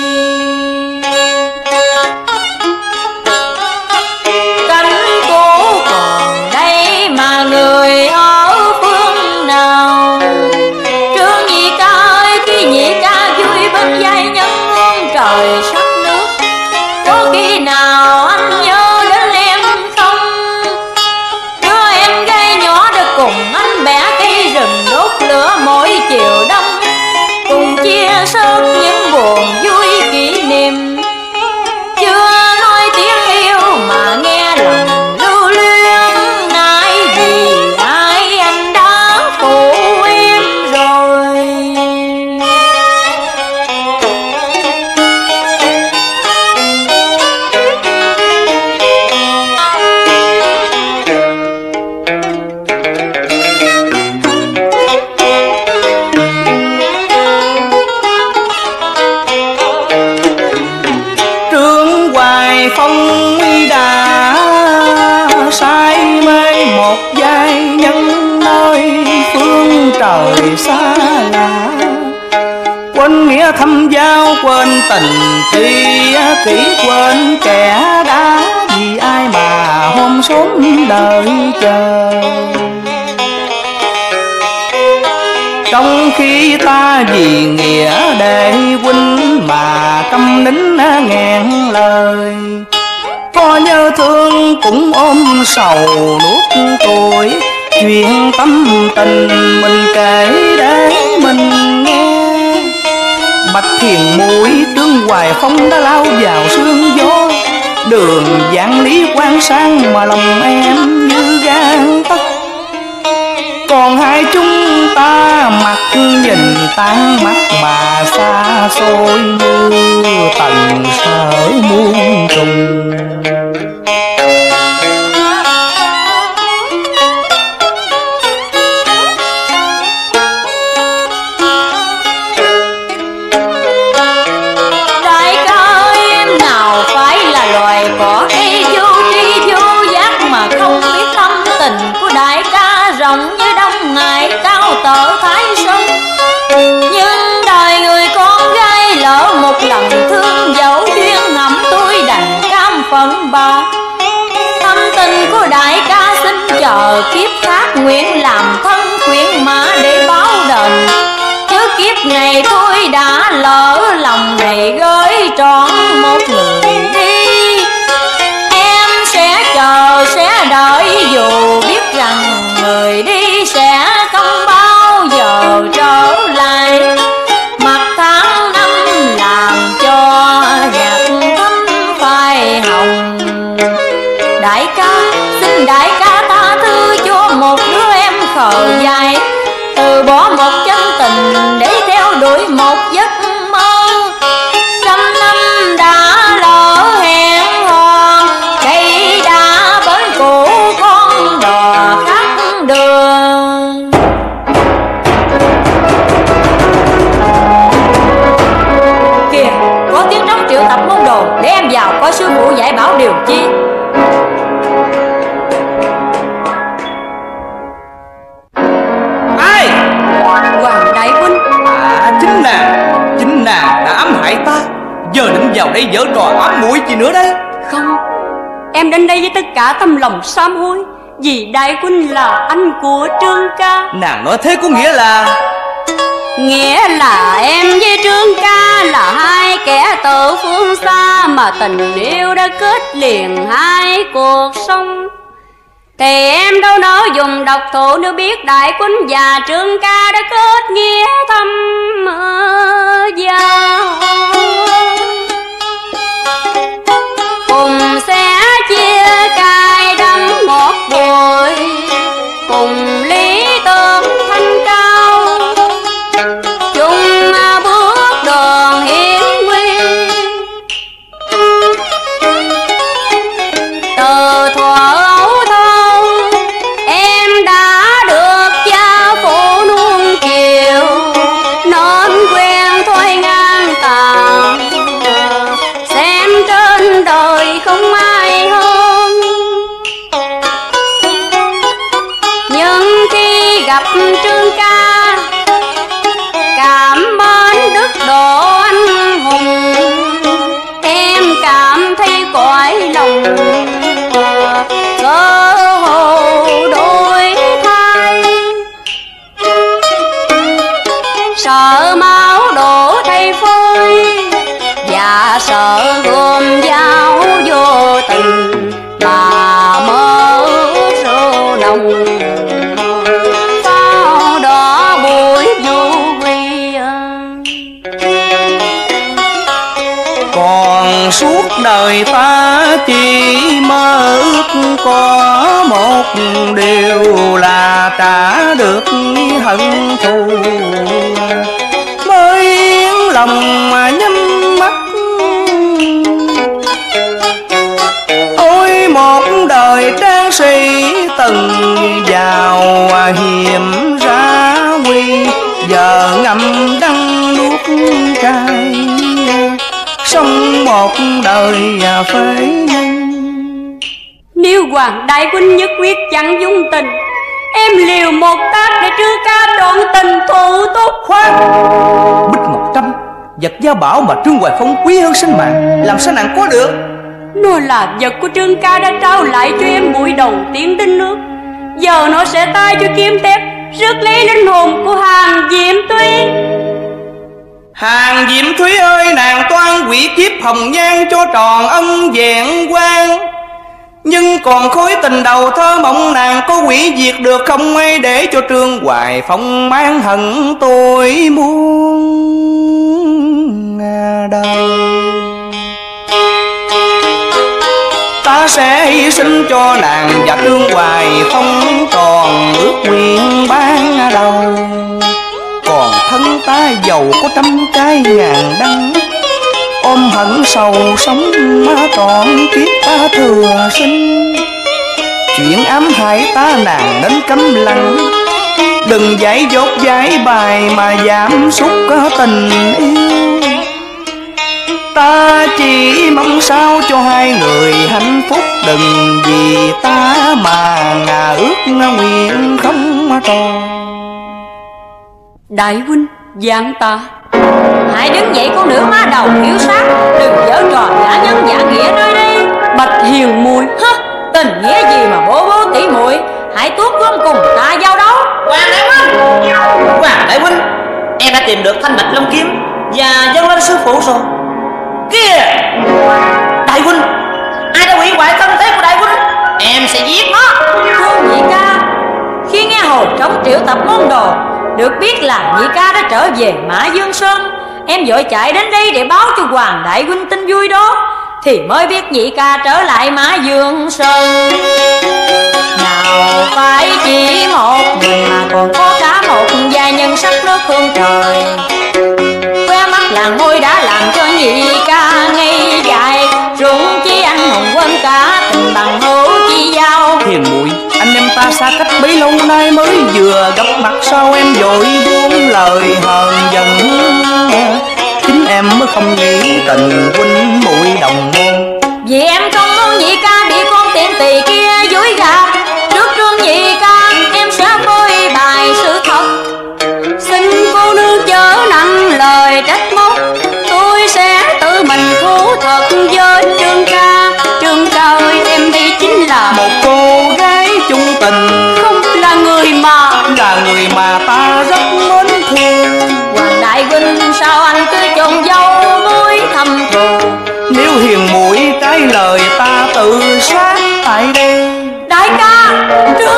sầu nuốt tôi chuyện tâm tình mình kể để mình nghe. Bạch thiền mũi tương hoài không đã lao vào sương gió. Đường giảng lý quan sang mà lòng em như gan tấc còn hai chúng ta mặt nhìn tan mắt mà xa xôi như tầng sở muôn trùng. này gửi trọn một đây dở trò ám muội gì nữa đấy? Không Em đến đây với tất cả tâm lòng sám hối Vì Đại quân là anh của Trương Ca. Nàng nói thế có nghĩa là? Nghĩa là em với Trương Ca là hai kẻ từ phương xa Mà tình yêu đã kết liền hai cuộc sống. Thì em đâu nỡ dùng độc thủ nếu biết Đại Quân và Trương Ca đã kết nghĩa thâm giao. Cùng cõi lòng cơ đời ta chỉ mơ ước có một điều là trả được hận thù. Mới yên lòng mà nhắm mắt. Ôi, một đời trang sĩ từng giàu hiểm một đời phế nhân. Nếu Hoàng Đại Huynh nhất quyết chẳng dung tình Em liều một tác để trưa ca trọn tình thụ tốt khoan. Bích ngọc trăm vật gia bảo mà trương hoài phong quý hơn sinh mạng làm sao nàng có được? Nó là vật của Trương ca đã trao lại cho em buổi đầu tiên đến nước. Giờ nó sẽ tay cho kiếm thép Rước lấy linh hồn của hàng diệm tuy hàng diễm thúy ơi, nàng toan quỷ kiếp hồng nhan cho tròn ân vẹn quang. Nhưng còn khối tình đầu thơ mộng, nàng có quỷ diệt được không ai để cho trương hoài phong mang hận tôi muôn đời ta sẽ hy sinh cho nàng và trương hoài phong còn ước nguyện ban đầu còn thân ta giàu có trăm cái ngàn đắng. Ôm hận sầu sống ma trọn kiếp ta thừa sinh. Chuyện ám hại ta nàng đến cấm lặng đừng giải dốt giải bài mà giảm sút tình yêu. Ta chỉ mong sao cho hai người hạnh phúc. Đừng vì ta mà ngà ước nguyện không tròn. Đại huynh giang ta. Hãy đứng dậy con nữ má đầu hiếu sát. Đừng giở trò giả nhân giả nghĩa nơi đây. Bạch hiền muội Hơ, tình nghĩa gì mà bố bố tỷ muội? Hãy tuốt gom cùng ta giao đấu. Hoàng Đại Huynh! Hoàng Đại Huynh Em đã tìm được thanh bạch long kiếm Và dâng lên sư phụ rồi. Kìa! Đại Huynh Ai đã hủy hoại thân thế của Đại Huynh? Em sẽ giết nó. Thưa nhị ca Khi nghe hồ trống triệu tập môn đồ được biết là nhị ca đã trở về Mã Dương Sơn. Em vội chạy đến đây để báo cho Hoàng Đại Huynh tin vui đó. Thì mới biết nhị ca trở lại Mã Dương Sơn. Nào phải chỉ một người mà còn có cả một gia nhân sắc nước hương trời. Que mắt làng môi đã làm cho nhị ca ngây dại. Rụng chi anh hùng quên cả tình bằng hôn giao muội. Anh em ta xa cách bấy lâu nay mới vừa gặp mặt, sao em vội buông lời hờn giận? Chính em mới không nghĩ tình huynh muội đồng môn. Vì em không người mà ta rất muốn thương. Hoàng Đại Huynh sao anh cứ chồng dâu muối thầm thù? Nếu hiền mũi trái lời ta tự sát tại đây. Đại ca trước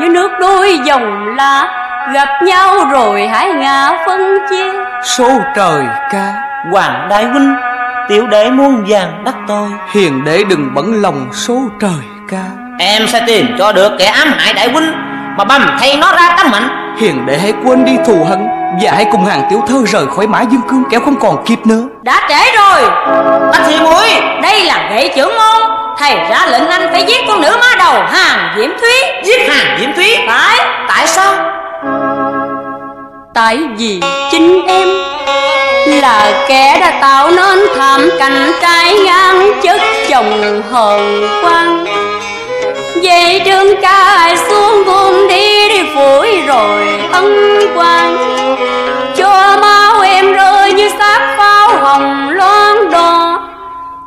như nước đôi dòng lá gặp nhau rồi hãy ngã phân chia. Số trời ca Hoàng Đại Huynh Tiểu đệ muôn vàng đắc tôi hiền đế đừng bận lòng số trời ca. Em sẽ tìm cho được kẻ ám hại Đại Huynh Mà bầm thay nó ra tấm mệnh hiền đế hãy quên đi thù hận và hãy cùng hàng tiểu thơ rời khỏi mã dương cương kéo không còn kịp nữa. Đã trễ rồi. Bạch Thị Muội! Đây là nghệ trưởng môn Thầy ra lệnh anh phải giết con nữ má đầu hàng Diễm Thúy. Giết hàng Diễm Thúy? Phải. Tại sao? Tại vì chính em Là kẻ đã tạo nên thảm cảnh trái ngang chất chồng hờn quan Vậy trương ca ai xuống buông đi đi phủi rồi ân quan Cho máu em rơi như xác pháo hồng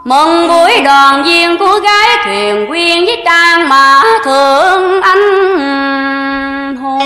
Mừng buổi đoàn viên của gái thuyền quyên với trang mã thượng anh hùng.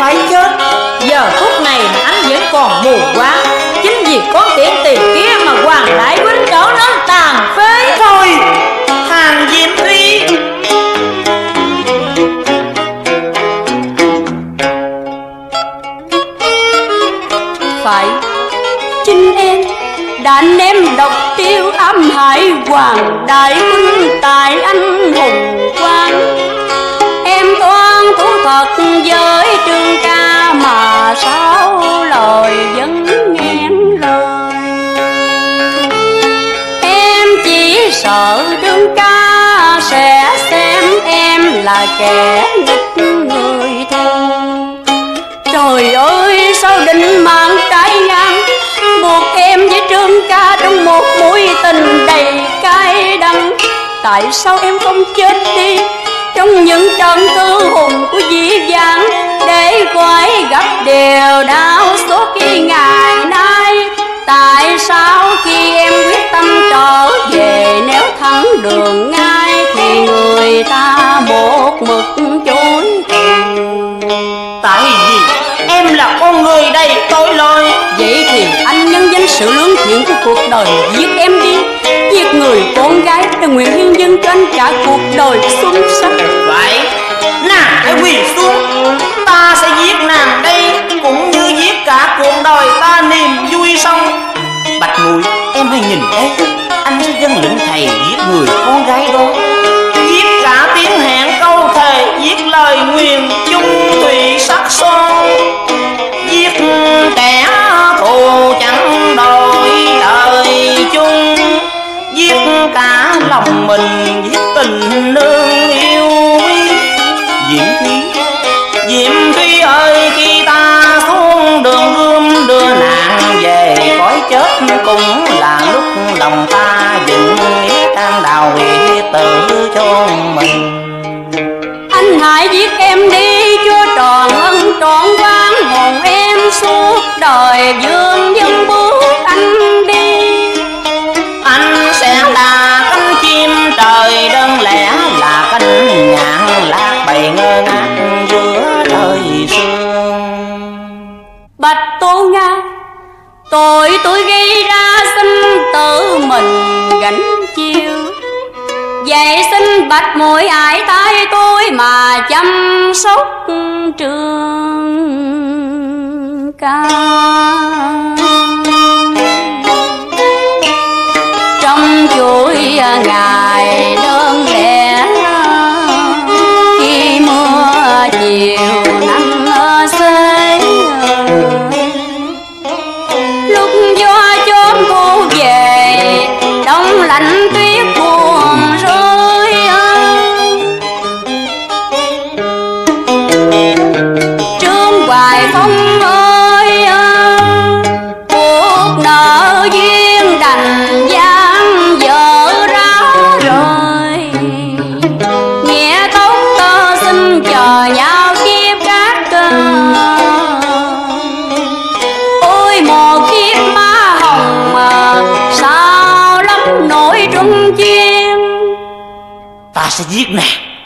Phải chết. Giờ phút này mà anh vẫn còn mù quá Chính vì con tiện tiền kia mà Hoàng Đại Huynh trở nên tàn phế. Thôi Hàng Diễm Thúy. Phải. Chính em đã ném độc tiêu ám hại hoàng đại huynh tại anh hùng quan em toan thú thật ca sáu lời vẫn nghẹn lời? Em chỉ sợ trương ca sẽ xem em là kẻ nghịch người thôi Trời ơi, sao định mạng trái ngang? Buộc em với Trương ca trong một mối tình đầy cay đắng. Tại sao em không chết đi? Trong những trận tư hùng của dĩ vãng Để quái gặp đều đau suốt khi ngày nay. Tại sao khi em quyết tâm trở về Nếu thắng đường ngay Thì người ta một mực chối Tại vì em là con người đầy tội lỗi. Vậy thì anh nhân danh sự lương thiện của cuộc đời Giết em đi Giết người con gái là nguyện hiến dân cho anh cả cuộc đời xuân sắc Vậy, Nàng hãy quỳ xuống. Ta sẽ giết nàng đây, Cũng như giết cả cuộc đời. Ta niềm vui xong. Bạch Ngụy em hãy nhìn đây. Anh sẽ dân lĩnh thầy giết người con gái đó. Giết cả tiếng hẹn câu thề, Giết lời nguyền chung thủy sắc son. Giết cả lòng mình Giết tình nương yêu. Diễm Thúy Diễm Thúy ơi, khi ta xuống đường gươm đưa nàng về, cõi chết cũng là lúc lòng ta dựng nghĩa trang đào nghĩa tử cho mình. Anh hãy giết em đi cho tròn ân trọn vang hồn em suốt đời vương nhạn lạc bày ngơ ngác giữa đời sương Bạch Tô Nga Tội tôi gây ra sinh tự mình gánh chịu Vậy xin bạch mỗi ai tay tôi mà chăm sóc trường ca. Trong chuỗi ngày Ta sẽ giết nàng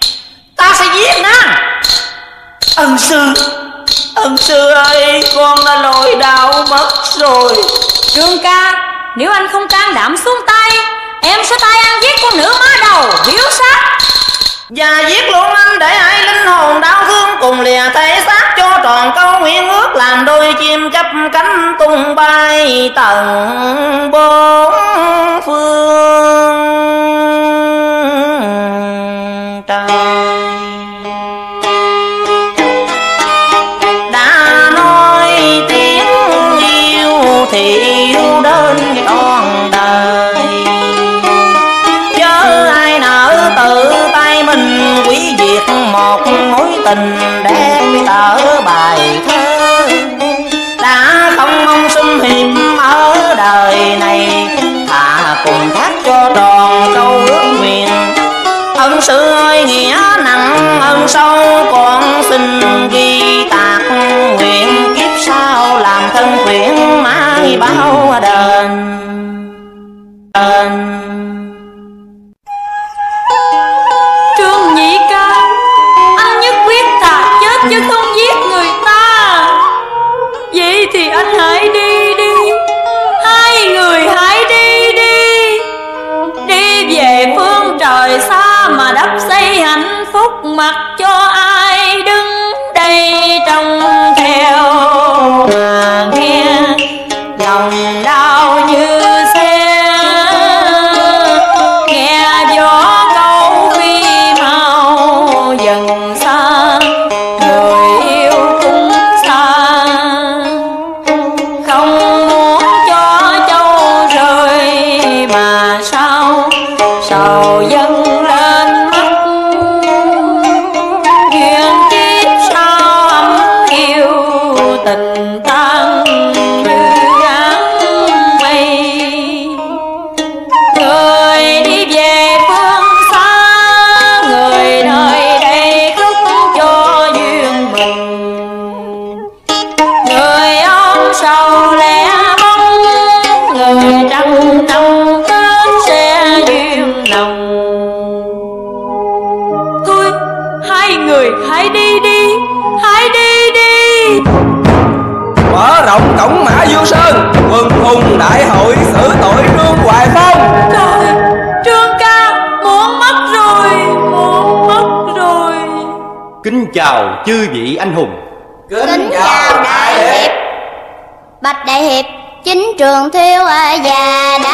Ta sẽ giết nàng Ân sư Ân sư ơi Con đã lội đạo mất rồi. Trương ca Nếu anh không can đảm xuống tay Em sẽ tay ăn giết con nữ má đầu Hiếu sát. Và giết luôn anh để ai linh hồn đau thương Cùng lìa thể xác tròn câu nguyện ước Làm đôi chim chấp cánh tung bay tận bốn phương trời. Đã nói đời này, thà cùng thác cho tròn câu ước nguyện ân sư ơi, nghĩa nặng, ân sâu, con xin ghi tạc nguyện, kiếp sau làm thân quyển mãi bao đền. Đền. Hạnh chào chư vị anh hùng. Kính chào đại hiệp. Bạch đại hiệp Chính trường thiêu à già đã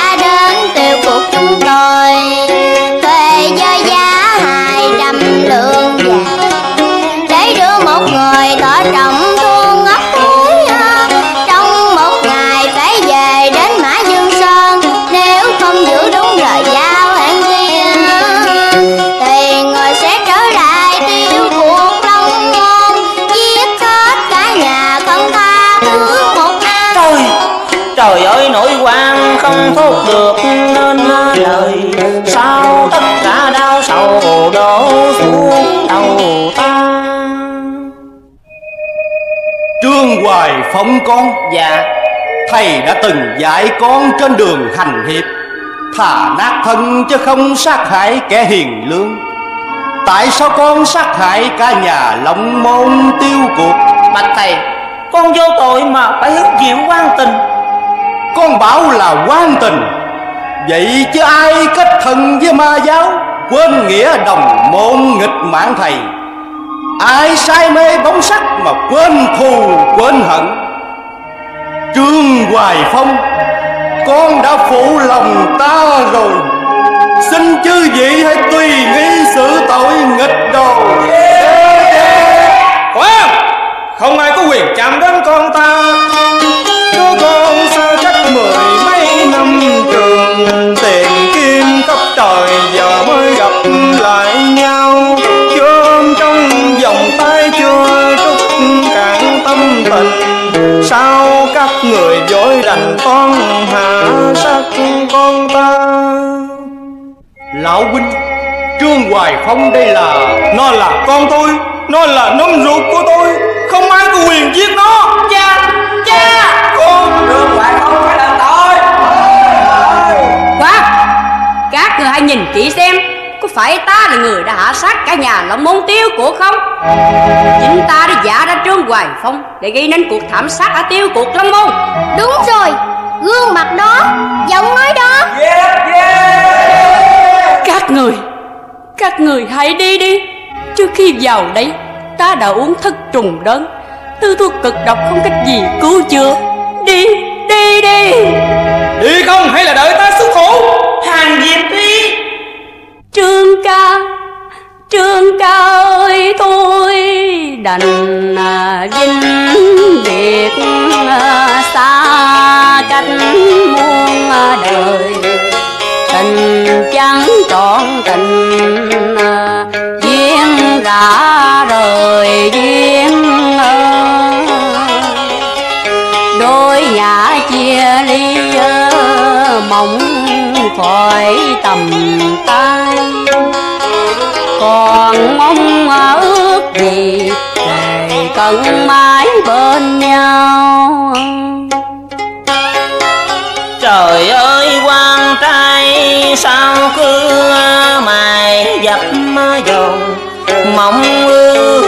không thốt được. Nên lời sao tất cả đau sầu đổ xuống đầu ta? Trương Hoài Phong con. Dạ. Thầy đã từng dạy con trên đường hành hiệp. Thà nát thân chứ không sát hại kẻ hiền lương. Tại sao con sát hại cả nhà long môn tiêu cuộc? Bạch thầy con vô tội mà phải hứng chịu quan tình con bảo là quan tình. Vậy chứ ai kết thân với ma giáo, Quên nghĩa đồng môn nghịch mạng thầy. Ai say mê bóng sắc mà quên thù, quên hận. Trương Hoài Phong, Con đã phụ lòng ta rồi. Xin chư vị hãy tùy nghi xử tội nghịch đồ. Khoan Không? Ai có quyền chạm đến con ta. Chúa con mười mấy năm trường, Tiền kim khắp trời giờ mới gặp lại nhau. Chôn trong vòng tay chưa chút cạn tâm tình. Sao các người dối đành con hạ sắc con ta? Lão huynh, Trương Hoài Phong đây là, Nó là con tôi, Nó là nấm ruột của tôi. Không ai có quyền giết nó. Cha cha hãy nhìn kỹ xem Có phải ta là người đã hạ sát cả nhà long môn tiêu của không? Chính ta đã giả ra trương hoài phong để gây nên cuộc thảm sát ở tiêu cuộc long môn. Đúng rồi Gương mặt đó Giọng nói đó. Các người các người hãy đi đi. Trước khi vào đây ta đã uống thất trùng đơn tư thuốc cực độc không cách gì cứu chữa. Đi đi đi. Đi không hay là đợi ta xuất thủ? Hàng diệp đành à, vinh biệt à, xa cách muôn à, đời. Tình chẳng trọn tình duyên đã rời duyên đôi nhà chia ly mong khỏi tầm tay. Còn mong ước gì cần mãi bên nhau. Trời ơi quan trai, sao cứ mày dập dầu Mong ước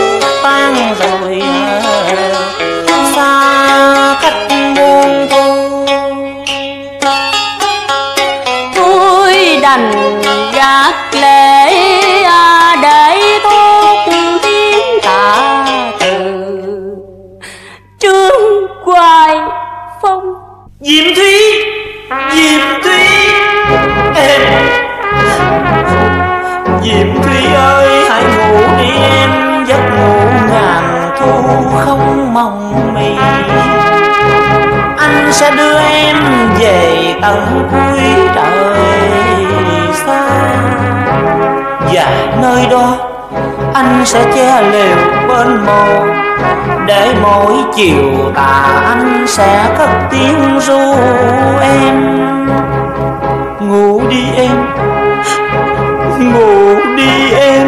sẽ đưa em về tận cuối trời xa. Và nơi đó, anh sẽ che lều bên mồ để mỗi chiều tà anh sẽ cất tiếng ru em. Ngủ đi em, ngủ đi em.